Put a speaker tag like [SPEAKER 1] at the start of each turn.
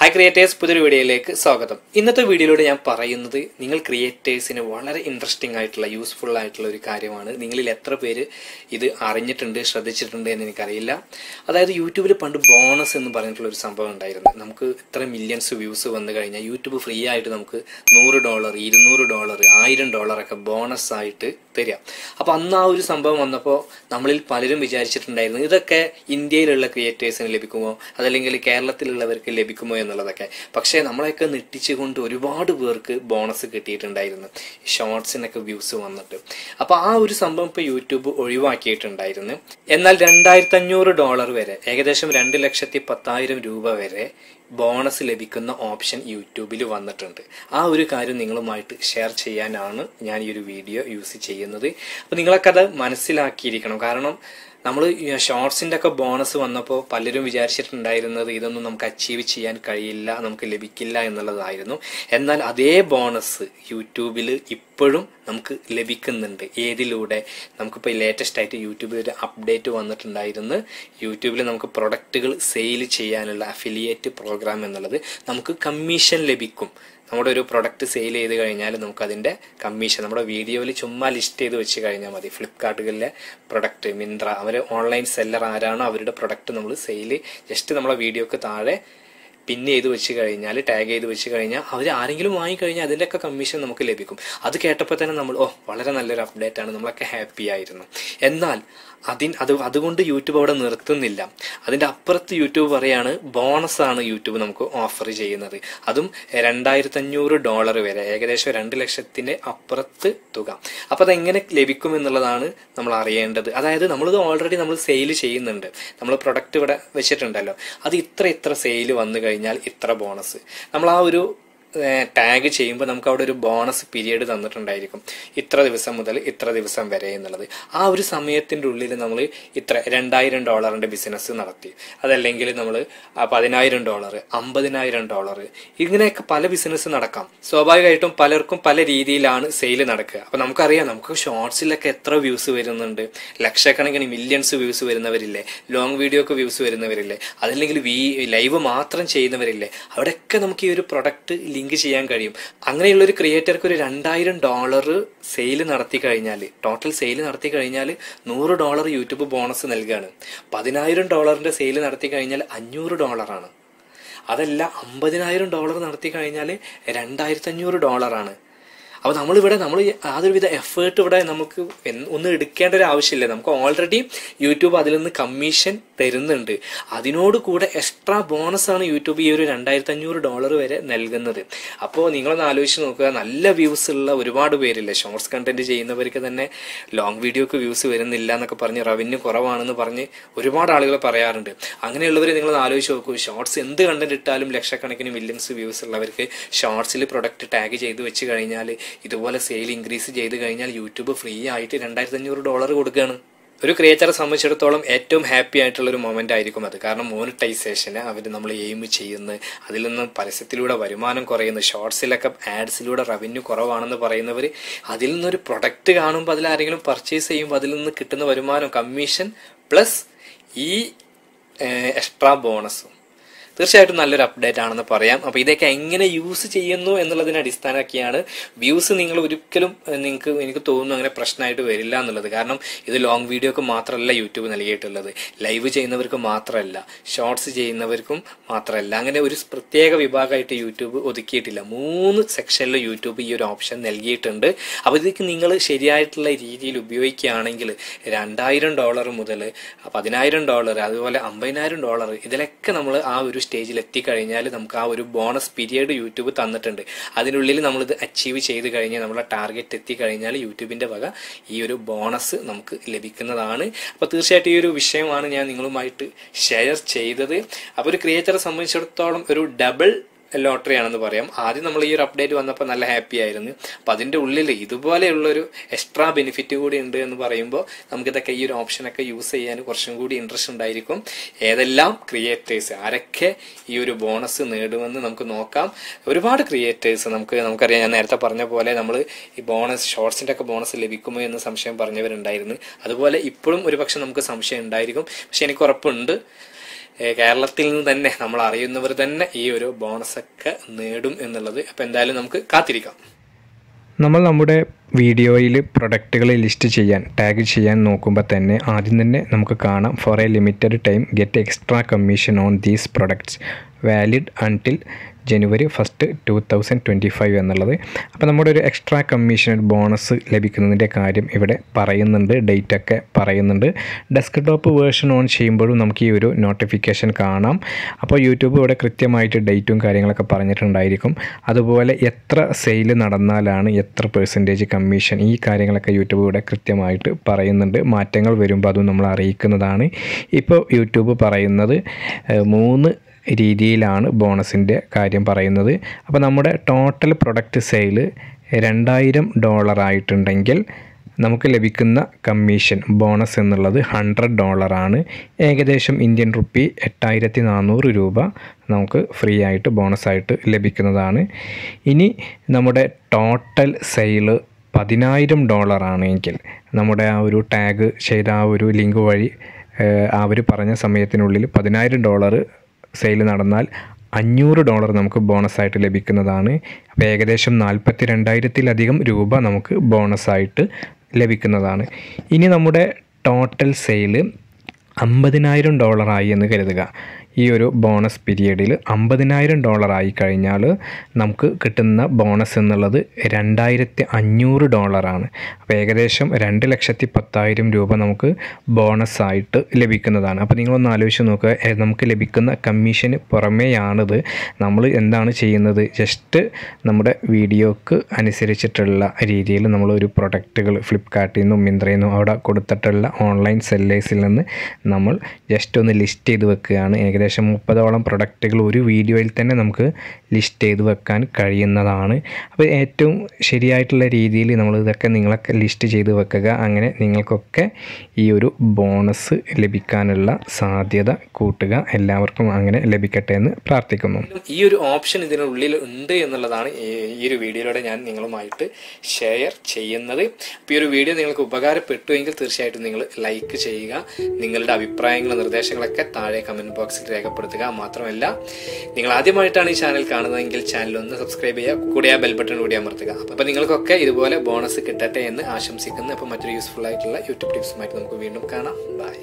[SPEAKER 1] Hi creators പുതിയൊരു വീഡിയോയിലേക്ക് സ്വാഗതം. ഇന്നത്തെ വീഡിയോയിലൂടെ ഞാൻ പറയുന്നത് നിങ്ങൾ ക്രിയേറ്റേഴ്സിന് വളരെ ഇൻട്രസ്റ്റിംഗ് ആയിട്ടുള്ള യൂസ്ഫുൾ ആയിട്ടുള്ള ഒരു കാര്യമാണ്. നിങ്ങളിൽ എത്ര പേര് ഇത് അറിഞ്ഞിട്ടുണ്ട് ശ്രദ്ധിച്ചിട്ടുണ്ട് എന്ന് എനിക്കറിയില്ല. അതായത് യൂട്യൂബിൽ പണ്ട് ബോണസ് എന്ന് പറഞ്ഞിട്ടുള്ള ഒരു സംഭവം ഉണ്ടായിരുന്നു. നമുക്ക് ഇത്ര മില്യൺസ് വ്യൂസ് വന്നു കഴിഞ്ഞാൽ യൂട്യൂബ് ഫ്രീ ആയിട്ട് നമുക്ക് നൂറ് ഡോളർ ഇരുന്നൂറ് ഡോളർ ആയിരം ഒക്കെ ബോണസ് ആയിട്ട് തരിക. അപ്പോൾ അന്ന് ആ ഒരു സംഭവം വന്നപ്പോൾ നമ്മളിൽ പലരും വിചാരിച്ചിട്ടുണ്ടായിരുന്നു ഇതൊക്കെ ഇന്ത്യയിലുള്ള ക്രിയേറ്റേഴ്സിന് ലഭിക്കുമോ? അതല്ലെങ്കിൽ കേരളത്തിലുള്ളവർക്ക് ലഭിക്കുമോ എന്നുള്ളതൊക്കെ. പക്ഷേ നമ്മളെയൊക്കെ നെട്ടിച്ചുകൊണ്ട് ഒരുപാട് പേർക്ക് ബോണസ് കിട്ടിയിട്ടുണ്ടായിരുന്നു. ഷോർട്സിനൊക്കെ വ്യൂസ് വന്നിട്ട്. അപ്പോൾ ആ ഒരു സംഭവം ഇപ്പോൾ യൂട്യൂബ് ഒഴിവാക്കിയിട്ടുണ്ടായിരുന്നു. എന്നാൽ രണ്ടായിരത്തി അഞ്ഞൂറ് ഡോളർ വരെ ഏകദേശം രണ്ട് ലക്ഷത്തി പത്തായിരം രൂപ വരെ ബോണസ് ലഭിക്കുന്ന ഓപ്ഷൻ യൂട്യൂബിൽ വന്നിട്ടുണ്ട്. ആ ഒരു കാര്യം നിങ്ങളുമായിട്ട് ഷെയർ ചെയ്യാനാണ് ഞാൻ ഈ ഒരു വീഡിയോ യൂസ് ചെയ്യുന്നത്. അപ്പോൾ നിങ്ങളൊക്കെ അത് മനസ്സിലാക്കിയിരിക്കണം. കാരണം നമ്മൾ ഷോർട്സിന്റെ ഒക്കെ ബോണസ് വന്നപ്പോൾ പലരും വിചാരിച്ചിട്ടുണ്ടായിരുന്നത് ഇതൊന്നും നമുക്ക് അച്ചീവ് ചെയ്യാൻ കഴിയില്ല നമുക്ക് ലഭിക്കില്ല എന്നുള്ളതായിരുന്നു. എന്നാൽ അതേ ബോണസ് യൂട്യൂബിൽ ഇപ്പോഴും നമുക്ക് ലഭിക്കുന്നുണ്ട്. ഏതിലൂടെ? നമുക്കിപ്പോൾ ലേറ്റസ്റ്റ് ആയിട്ട് യൂട്യൂബിൽ ഒരു അപ്ഡേറ്റ് വന്നിട്ടുണ്ടായിരുന്നു. യൂട്യൂബിൽ നമുക്ക് പ്രൊഡക്റ്റുകൾ സെയിൽ ചെയ്യാനുള്ള അഫിലിയേറ്റ് പ്രോഗ്രാം എന്നുള്ളത് നമുക്ക് കമ്മീഷൻ ലഭിക്കും. നമ്മുടെ ഒരു പ്രൊഡക്റ്റ് സെയിൽ ചെയ്ത് കഴിഞ്ഞാൽ നമുക്കതിന്റെ കമ്മീഷൻ നമ്മുടെ വീഡിയോയിൽ ചുമ്മാ ലിസ്റ്റ് ചെയ്ത് വെച്ച് കഴിഞ്ഞാൽ മതി. ഫ്ലിപ്കാർട്ടുകളിലെ പ്രൊഡക്റ്റ് മിന്ത്ര അവർ ഓൺലൈൻ സെല്ലർ ആരാണോ അവരുടെ പ്രൊഡക്റ്റ് നമ്മൾ സെയിൽ ജസ്റ്റ് നമ്മളെ വീഡിയോക്ക് താഴെ പിൻ ചെയ്ത് വെച്ച് കഴിഞ്ഞാൽ ടാഗ് ചെയ്ത് വെച്ച് കഴിഞ്ഞാൽ അവർ ആരെങ്കിലും വാങ്ങിക്കഴിഞ്ഞാൽ അതിന്റെയൊക്കെ കമ്മീഷൻ നമുക്ക് ലഭിക്കും. അത് കേട്ടപ്പോൾ തന്നെ നമ്മൾ ഓ വളരെ നല്ലൊരു അപ്ഡേറ്റ് ആണ്. നമ്മളൊക്കെ ഹാപ്പി ആയിരുന്നു. എന്നാൽ അതിൻ അത് അതുകൊണ്ട് യൂട്യൂബ് അവിടെ നിർത്തുന്നില്ല. അതിന്റെ അപ്പുറത്ത് യൂട്യൂബ് പറയാണ് ബോണസ് ആണ് യൂട്യൂബ് നമുക്ക് ഓഫർ ചെയ്യുന്നത്. അതും രണ്ടായിരത്തി അഞ്ഞൂറ് ഡോളർ വരെ ഏകദേശം രണ്ട് ലക്ഷത്തിന്റെ അപ്പുറത്ത് തുക. അപ്പോൾ അതെങ്ങനെ ലഭിക്കും എന്നുള്ളതാണ് നമ്മൾ അറിയേണ്ടത്. അതായത് നമ്മളിത് ഓൾറെഡി നമ്മൾ സെയിൽ ചെയ്യുന്നുണ്ട്. നമ്മൾ പ്രൊഡക്റ്റ് ഇവിടെ വെച്ചിട്ടുണ്ടല്ലോ. അത് ഇത്ര ഇത്ര സെയിൽ വന്നു കഴിഞ്ഞാൽ ഇത്ര ബോണസ് നമ്മൾ ആ ഒരു ടാഗ് ചെയ്യുമ്പോൾ നമുക്ക് അവിടെ ഒരു ബോണസ് പീരീഡ് തന്നിട്ടുണ്ടായിരിക്കും. ഇത്ര ദിവസം മുതൽ ഇത്ര ദിവസം വരെ എന്നുള്ളത്. ആ ഒരു സമയത്തിന്റെ ഉള്ളിൽ നമ്മൾ ഇത്ര രണ്ടായിരം ഡോളറിന്റെ ബിസിനസ് നടത്തി. അതല്ലെങ്കിൽ നമ്മൾ പതിനായിരം ഡോളർ അമ്പതിനായിരം ഡോളർ ഇങ്ങനെയൊക്കെ പല ബിസിനസ് നടക്കാം. സ്വാഭാവികമായിട്ടും പലർക്കും പല രീതിയിലാണ് സെയിൽ നടക്കുക. അപ്പോൾ നമുക്കറിയാം നമുക്ക് ഷോർട്സിലൊക്കെ എത്ര വ്യൂസ് വരുന്നുണ്ട്. ലക്ഷക്കണക്കിന് മില്യൺസ് വ്യൂസ് വരുന്നവരില്ലേ? ലോങ് വീഡിയോക്ക് വ്യൂസ് വരുന്നവരില്ലേ? അതല്ലെങ്കിൽ ലൈവ് മാത്രം ചെയ്യുന്നവരില്ലേ? അവിടെയൊക്കെ നമുക്ക് ഈ ഒരു പ്രൊഡക്റ്റ് ലിങ്ക് ചെയ്യാൻ കഴിയും. അങ്ങനെയുള്ള ഒരു ക്രിയേറ്റർക്ക് ഒരു രണ്ടായിരം ഡോളർ സെയിൽ നടത്തി കഴിഞ്ഞാൽ ടോട്ടൽ സെയിൽ നടത്തി കഴിഞ്ഞാൽ നൂറ് ഡോളർ യൂട്യൂബ് ബോണസ് നൽകുകയാണ് പതിനായിരം ഡോളറിന്റെ സെയിൽ നടത്തി കഴിഞ്ഞാൽ അഞ്ഞൂറ് ഡോളറാണ് അതല്ല അമ്പതിനായിരം ഡോളർ നടത്തി കഴിഞ്ഞാൽ രണ്ടായിരത്തഞ്ഞൂറ് ഡോളറാണ് അപ്പോൾ നമ്മളിവിടെ നമ്മൾ യാതൊരുവിധ എഫേർട്ട് ഇവിടെ നമുക്ക് ഒന്നും എടുക്കേണ്ട ഒരു ആവശ്യമില്ല. നമുക്ക് ഓൾറെഡി യൂട്യൂബ് അതിൽ നിന്ന് കമ്മീഷൻ തരുന്നുണ്ട്. അതിനോട് കൂടെ എക്സ്ട്രാ ബോണസ് ആണ് യൂട്യൂബ് ഈ ഒരു രണ്ടായിരത്തി അഞ്ഞൂറ് ഡോളർ വരെ നൽകുന്നത്. അപ്പോൾ നിങ്ങളൊന്ന് ആലോചിച്ച് നോക്കുക. നല്ല വ്യൂസ് ഉള്ള ഒരുപാട് പേരില്ലേ? ഷോർട്സ് കണ്ടന്റ് ചെയ്യുന്നവർക്ക് തന്നെ ലോങ് വീഡിയോക്ക് വ്യൂസ് വരുന്നില്ല എന്നൊക്കെ പറഞ്ഞ് റവന്യൂ കുറവാണെന്ന് പറഞ്ഞ് ഒരുപാട് ആളുകൾ പറയാറുണ്ട്. അങ്ങനെയുള്ളവർ നിങ്ങൾ ആലോചിച്ച് നോക്കൂ. ഷോർട്സ് എന്ത് കണ്ടന്റ് ഇട്ടാലും ലക്ഷക്കണക്കിന് മില്യൺസ് വ്യൂസ് ഉള്ളവർക്ക് ഷോർട്സിൽ പ്രൊഡക്റ്റ് ടാഗ് ചെയ്ത് വെച്ച് കഴിഞ്ഞാൽ ഇതുപോലെ സെയിൽ ഇൻക്രീസ് ചെയ്ത് കഴിഞ്ഞാൽ യൂട്യൂബ് ഫ്രീ ആയിട്ട് രണ്ടായിരത്തി അഞ്ഞൂറ് ഡോളർ കൊടുക്കുകയാണ് ഒരു ക്രിയേറ്ററെ സംബന്ധിച്ചിടത്തോളം ഏറ്റവും ഹാപ്പി ആയിട്ടുള്ള ഒരു മൊമെന്റ് ആയിരിക്കും അത്. കാരണം മോണിറ്റൈസേഷന് അവർ നമ്മൾ എയിം ചെയ്യുന്നു. അതിൽ നിന്ന് പരസ്യത്തിലൂടെ വരുമാനം കുറയുന്നു. ഷോർട്സിലൊക്കെ ആഡ്സിലൂടെ റവന്യൂ കുറവാണെന്ന് പറയുന്നവർ അതിൽ നിന്നൊരു പ്രൊഡക്റ്റ് കാണുമ്പോൾ അതിൽ ആരെങ്കിലും പർച്ചേസ് ചെയ്യുമ്പോൾ അതിൽ നിന്ന് കിട്ടുന്ന വരുമാനം കമ്മീഷൻ പ്ലസ് ഈ എക്സ്ട്രാ ബോണസും തീർച്ചയായിട്ടും നല്ലൊരു അപ്ഡേറ്റ് ആണെന്ന് പറയാം. അപ്പോൾ ഇതൊക്കെ എങ്ങനെ യൂസ് ചെയ്യുന്നു എന്നുള്ളതിനെ അടിസ്ഥാനമാക്കിയാണ് വ്യൂസ് നിങ്ങൾ ഒരിക്കലും നിങ്ങൾക്ക് എനിക്ക് തോന്നുന്നു അങ്ങനെ പ്രശ്നമായിട്ട് വരില്ല എന്നുള്ളത്. കാരണം ഇത് ലോങ് വീഡിയോക്ക് മാത്രമല്ല യൂട്യൂബ് നൽകിയിട്ടുള്ളത്. ലൈവ് ചെയ്യുന്നവർക്ക് മാത്രമല്ല ഷോർട്സ് ചെയ്യുന്നവർക്കും മാത്രമല്ല. അങ്ങനെ ഒരു പ്രത്യേക വിഭാഗമായിട്ട് യൂട്യൂബ് ഒതുക്കിയിട്ടില്ല. മൂന്ന് സെക്ഷനിൽ യൂട്യൂബ് ഈ ഒരു ഓപ്ഷൻ നൽകിയിട്ടുണ്ട്. അപ്പോൾ ഇതൊക്കെ നിങ്ങൾ ശരിയായിട്ടുള്ള രീതിയിൽ ഉപയോഗിക്കുകയാണെങ്കിൽ രണ്ടായിരം ഡോളർ മുതൽ പതിനായിരം ഡോളർ അതുപോലെ അമ്പതിനായിരം ഡോളർ ഇതിലൊക്കെ നമ്മൾ ആ ഒരു സ്റ്റേജിൽ എത്തിക്കഴിഞ്ഞാൽ നമുക്ക് ആ ഒരു ബോണസ് പീരിയഡ് യൂട്യൂബ് തന്നിട്ടുണ്ട്. അതിനുള്ളിൽ നമ്മളിത് അച്ചീവ് ചെയ്ത് കഴിഞ്ഞാൽ നമ്മളെ ടാർഗറ്റ് എത്തിക്കഴിഞ്ഞാൽ യൂട്യൂബിന്റെ വക ഈ ഒരു ബോണസ് നമുക്ക് ലഭിക്കുന്നതാണ്. അപ്പോൾ തീർച്ചയായിട്ടും ഈ ഒരു വിഷയമാണ് ഞാൻ നിങ്ങളുമായിട്ട് ഷെയർ ചെയ്തത്. അപ്പോൾ ഒരു ക്രിയേറ്ററെ സംബന്ധിച്ചിടത്തോളം ഒരു ഡബിൾ ലോട്ടറി ആണെന്ന് പറയാം. ആദ്യം നമ്മൾ ഈ ഒരു അപ്ഡേറ്റ് വന്നപ്പോൾ നല്ല ഹാപ്പി ആയിരുന്നു. അപ്പം അതിന്റെ ഉള്ളിൽ ഇതുപോലെയുള്ളൊരു എക്സ്ട്രാ ബെനിഫിറ്റ് കൂടി ഉണ്ട് എന്ന് പറയുമ്പോൾ നമുക്കിതൊക്കെ ഈ ഒരു ഓപ്ഷനൊക്കെ യൂസ് ചെയ്യാൻ കുറച്ചും കൂടി ഇൻട്രസ്റ്റ് ഉണ്ടായിരിക്കും. ഏതെല്ലാം ക്രിയേറ്റേഴ്സ് ആരൊക്കെ ഈ ഒരു ബോണസ് നേടുമെന്ന് നമുക്ക് നോക്കാം. ഒരുപാട് ക്രിയേറ്റേഴ്സ് നമുക്ക് നമുക്കറിയാം ഞാൻ നേരത്തെ പറഞ്ഞ പോലെ നമ്മൾ ഈ ബോണസ് ഷോർട്സിന്റെ ഒക്കെ ബോണസ് ലഭിക്കുമോ എന്ന് സംശയം പറഞ്ഞവരുണ്ടായിരുന്നു. അതുപോലെ ഇപ്പോഴും ഒരുപക്ഷെ നമുക്ക് സംശയം ഉണ്ടായിരിക്കും. പക്ഷെ എനിക്ക് ഉറപ്പുണ്ട്.
[SPEAKER 2] കേരളത്തിൽ നിന്ന് തന്നെ നമ്മൾ അറിയുന്നവർ തന്നെ ഈ ഒരു ബോണസ് ഒക്കെ നേടും എന്നുള്ളത്. അപ്പം എന്തായാലും നമുക്ക് കാത്തിരിക്കാം.
[SPEAKER 1] നമ്മൾ നമ്മുടെ വീഡിയോയിൽ പ്രൊഡക്റ്റുകൾ ലിസ്റ്റ് ചെയ്യാൻ ടാഗ് ചെയ്യാൻ നോക്കുമ്പോൾ തന്നെ ആദ്യം തന്നെ നമുക്ക് കാണാം. For a limited time get extra commission on these products valid until January first two thousand twenty five എന്നുള്ളത്. അപ്പോൾ നമ്മുടെ ഒരു എക്സ്ട്രാ കമ്മീഷൻ ബോണസ് ലഭിക്കുന്നതിന്റെ കാര്യം ഇവിടെ പറയുന്നുണ്ട്. ഡേറ്റ് ഒക്കെ പറയുന്നുണ്ട്. ഡെസ്ക് ടോപ്പ് വേർഷൻ ഓൺ ചെയ്യുമ്പോഴും നമുക്ക് ഈ ഒരു നോട്ടിഫിക്കേഷൻ കാണാം. അപ്പോൾ യൂട്യൂബ് ഇവിടെ കൃത്യമായിട്ട് ഡേറ്റും കാര്യങ്ങളൊക്കെ പറഞ്ഞിട്ടുണ്ടായിരിക്കും. അതുപോലെ എത്ര സെയിൽ നടന്നാലാണ് എത്ര പെർസെന്റേജ് കമ്മീഷൻ ഈ കാര്യങ്ങളൊക്കെ ഇവിടെ കൃത്യമായിട്ട് പറയുന്നുണ്ട്. മാറ്റങ്ങൾ വരുമ്പോൾ അതും നമ്മൾ അറിയിക്കുന്നതാണ്. ഇപ്പോൾ യൂട്യൂബ് പറയുന്നത് മൂന്ന് രീതിയിലാണ് ബോണസിന്റെ കാര്യം പറയുന്നത്. അപ്പോൾ നമ്മുടെ ടോട്ടൽ പ്രൊഡക്റ്റ് സെയിൽ രണ്ടായിരം ഡോളർ ആയിട്ടുണ്ടെങ്കിൽ നമുക്ക് ലഭിക്കുന്ന കമ്മീഷൻ ബോണസ് എന്നുള്ളത് ഹൺഡ്രഡ് ഡോളറാണ്. ഏകദേശം ഇന്ത്യൻ റുപ്പി എട്ടായിരത്തി നാനൂറ് രൂപ നമുക്ക് ഫ്രീ ആയിട്ട് ബോണസായിട്ട് ലഭിക്കുന്നതാണ്. ഇനി നമ്മുടെ ടോട്ടൽ സെയിൽ പതിനായിരം ഡോളറാണെങ്കിൽ നമ്മുടെ ആ ഒരു ടാഗ് ചെയ്ത ആ ഒരു ലിങ്ക് വഴി അവർ പറഞ്ഞ സമയത്തിനുള്ളിൽ പതിനായിരം ഡോളർ സെയിൽ നടന്നാൽ അഞ്ഞൂറ് ഡോളർ നമുക്ക് ബോണസായിട്ട് ലഭിക്കുന്നതാണ്. അപ്പോൾ ഏകദേശം നാൽപ്പത്തി രണ്ടായിരത്തിലധികം രൂപ നമുക്ക് ബോണസായിട്ട് ലഭിക്കുന്നതാണ്. ഇനി നമ്മുടെ ടോട്ടൽ സെയിൽ അമ്പതിനായിരം ഡോളറായി എന്ന് കരുതുക. ഈ ഒരു ബോണസ് പീരീഡിൽ അമ്പതിനായിരം ഡോളർ ആയി കഴിഞ്ഞാൽ നമുക്ക് കിട്ടുന്ന ബോണസ് എന്നുള്ളത് രണ്ടായിരത്തി അഞ്ഞൂറ് ഡോളറാണ്. അപ്പോൾ ഏകദേശം രണ്ട് ലക്ഷത്തി പത്തായിരം രൂപ നമുക്ക് ബോണസ് ആയിട്ട് ലഭിക്കുന്നതാണ്. അപ്പോൾ നിങ്ങളൊന്ന് ആലോചിച്ച് നോക്കുക നമുക്ക് ലഭിക്കുന്ന കമ്മീഷന് പുറമേയാണിത്. നമ്മൾ എന്താണ് ചെയ്യുന്നത്? ജസ്റ്റ് നമ്മുടെ വീഡിയോക്ക് അനുസരിച്ചിട്ടുള്ള രീതിയിൽ നമ്മൾ ഒരു പ്രൊഡക്റ്റുകൾ ഫ്ലിപ്കാർട്ടിൽ നിന്നും മിന്ത്രയിൽ നിന്നും അവിടെ കൊടുത്തിട്ടുള്ള ഓൺലൈൻ സെല്ലേഴ്സിൽ നിന്ന് നമ്മൾ ജസ്റ്റ് ഒന്ന് ലിസ്റ്റ് ചെയ്ത് വെക്കുകയാണ്. ഏകദേശം മുപ്പതോളം പ്രൊഡക്റ്റുകൾ ഒരു വീഡിയോയിൽ തന്നെ നമുക്ക് ലിസ്റ്റ് ചെയ്ത് വെക്കാൻ കഴിയുന്നതാണ്. അപ്പോൾ ഏറ്റവും ശരിയായിട്ടുള്ള രീതിയിൽ നമ്മൾ ഇതൊക്കെ നിങ്ങളൊക്കെ ലിസ്റ്റ് ചെയ്ത് വെക്കുക. അങ്ങനെ നിങ്ങൾക്കൊക്കെ ഈ ഒരു ബോണസ് ലഭിക്കാനുള്ള സാധ്യത കൂട്ടുക. എല്ലാവർക്കും അങ്ങനെ ലഭിക്കട്ടെ എന്ന് പ്രാർത്ഥിക്കുന്നു.
[SPEAKER 2] ഈ ഒരു ഓപ്ഷൻ ഇതിനുള്ളിൽ ഉണ്ട് എന്നുള്ളതാണ് ഈ ഒരു വീഡിയോയിലൂടെ ഞാൻ നിങ്ങളുമായിട്ട് ഷെയർ ചെയ്യുന്നത്. ഈ ഒരു വീഡിയോ നിങ്ങൾക്ക് ഉപകാരപ്പെട്ടു എങ്കിൽ തീർച്ചയായിട്ടും നിങ്ങൾ ലൈക്ക് ചെയ്യുക. നിങ്ങളുടെ അഭിപ്രായങ്ങളും നിർദ്ദേശങ്ങളൊക്കെ താഴെ കമന്റ് ബോക്സിൽ രേഖപ്പെടുത്തുക. മാത്രമല്ല നിങ്ങൾ ആദ്യമായിട്ടാണ് ഈ ചാനൽ കാണുന്നതെങ്കിൽ ചാനൽ ഒന്ന് സബ്സ്ക്രൈബ് ചെയ്യുക. കൂടെ ആ ബെൽ ബട്ടൺ കൂടി അമർത്തുക. അപ്പോൾ നിങ്ങൾക്കൊക്കെ ഇതുപോലെ ബോണസ് കിട്ടട്ടെ എന്ന് ആശംസിക്കുന്നു. അപ്പോൾ മറ്റൊരു യൂസ്ഫുൾ ആയിട്ടുള്ള യൂട്യൂബ് ടിപ്സുമായിട്ട് നമുക്ക് വീണ്ടും കാണാം. ബൈ